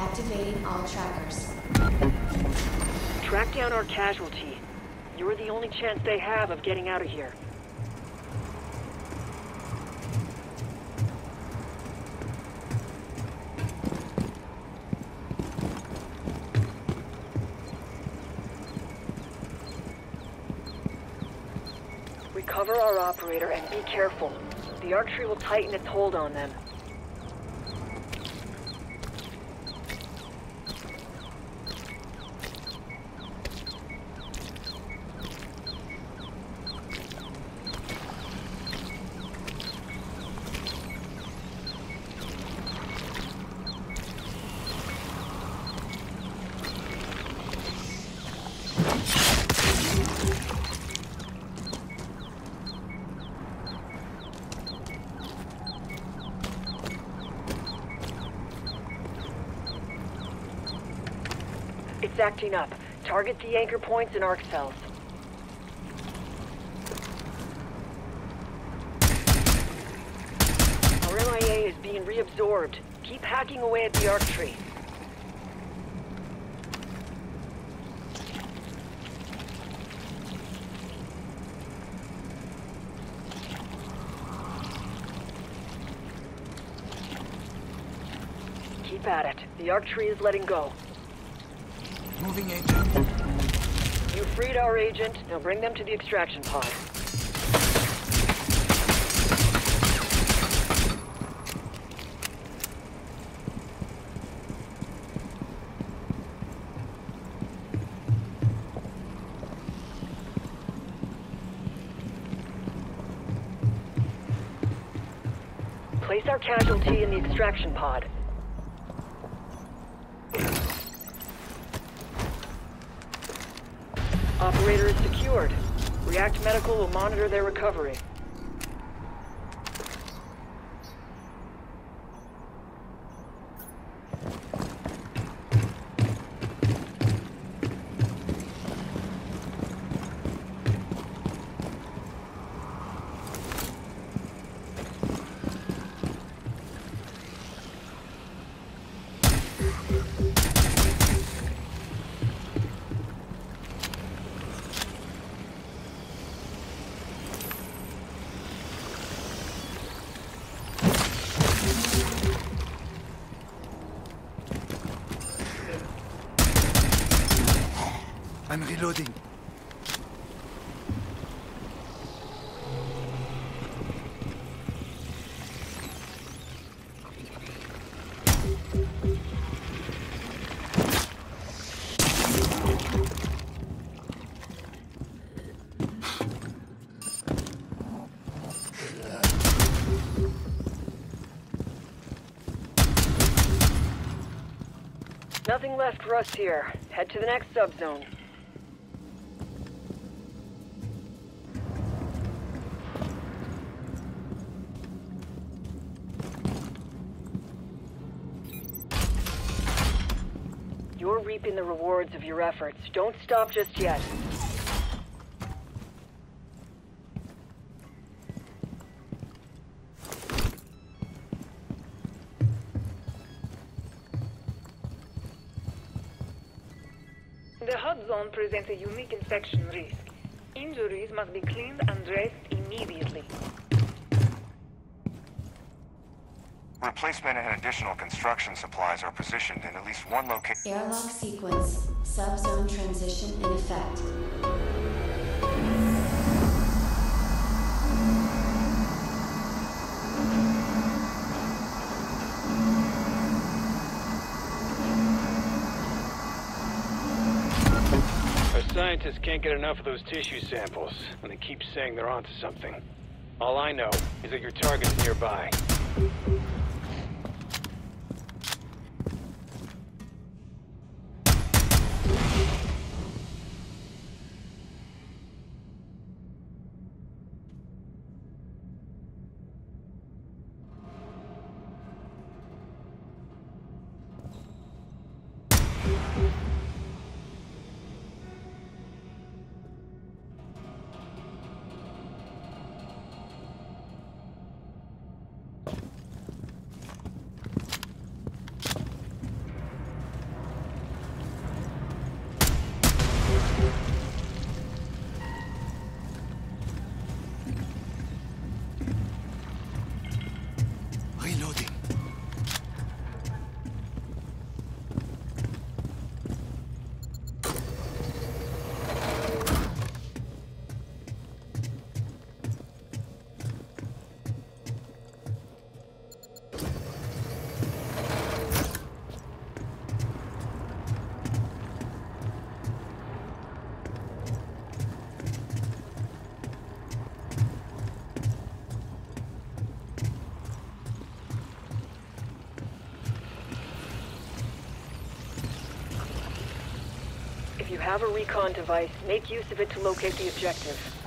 Activating all trackers. Track down our casualty. You're the only chance they have of getting out of here. Recover our operator and be careful. The archery will tighten its hold on them. It's acting up. Target the anchor points and arc cells. Our MIA is being reabsorbed. Keep hacking away at the arc tree. Keep at it. The arc tree is letting go. Moving agent. You freed our agent. Now bring them to the extraction pod. Place our casualty in the extraction pod. Operator is secured. React Medical will monitor their recovery. Reloading. Nothing left for us here. Head to the next subzone. Reaping the rewards of your efforts. Don't stop just yet. The hot zone presents a unique infection risk. Injuries must be cleaned and dressed immediately. Replacement and additional construction supplies are positioned in at least one location. Airlock sequence. Subzone transition in effect. Our scientists can't get enough of those tissue samples, and they keep saying they're onto something. All I know is that your target's nearby. Have a recon device. Make use of it to locate the objective.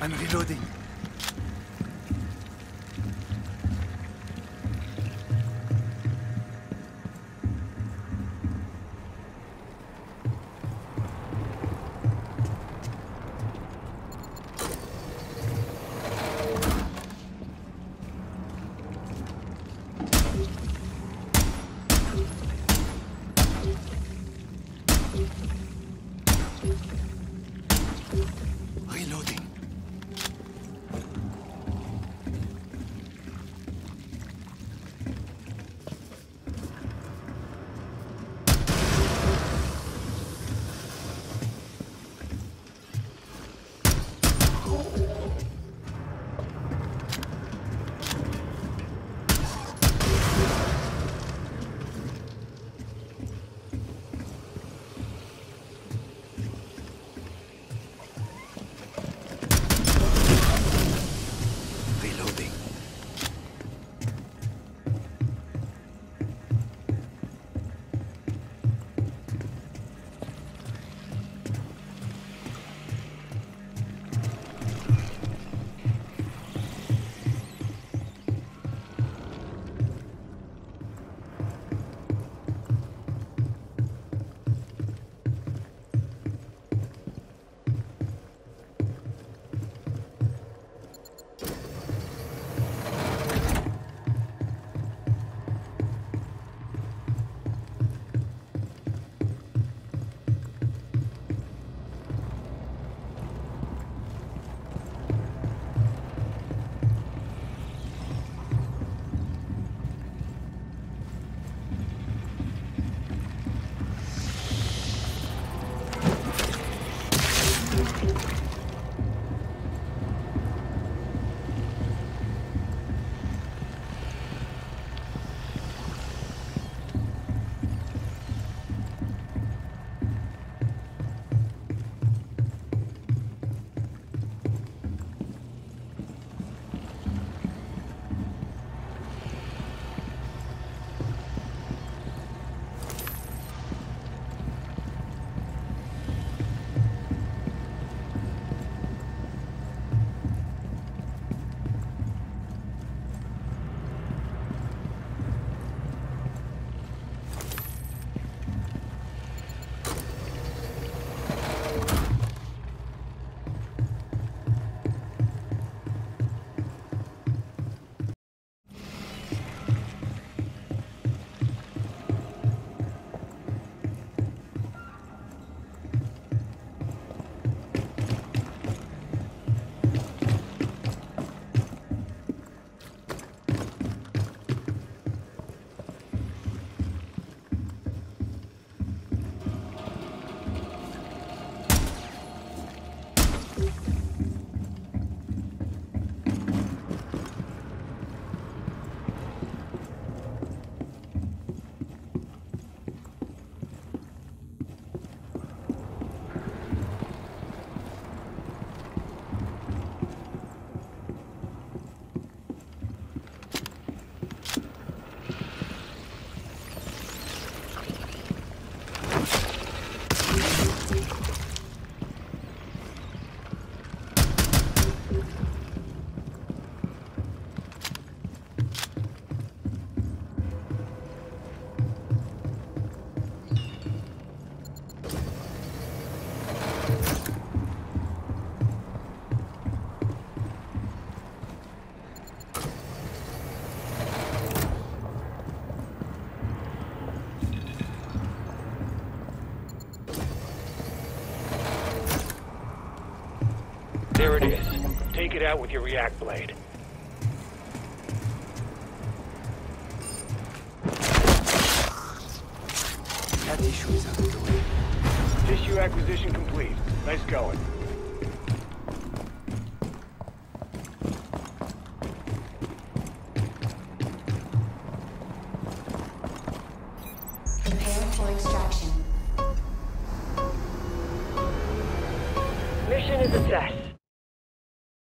I'm reloading. It out with your react blade. That issue is out of the way. Tissue acquisition complete. Nice going.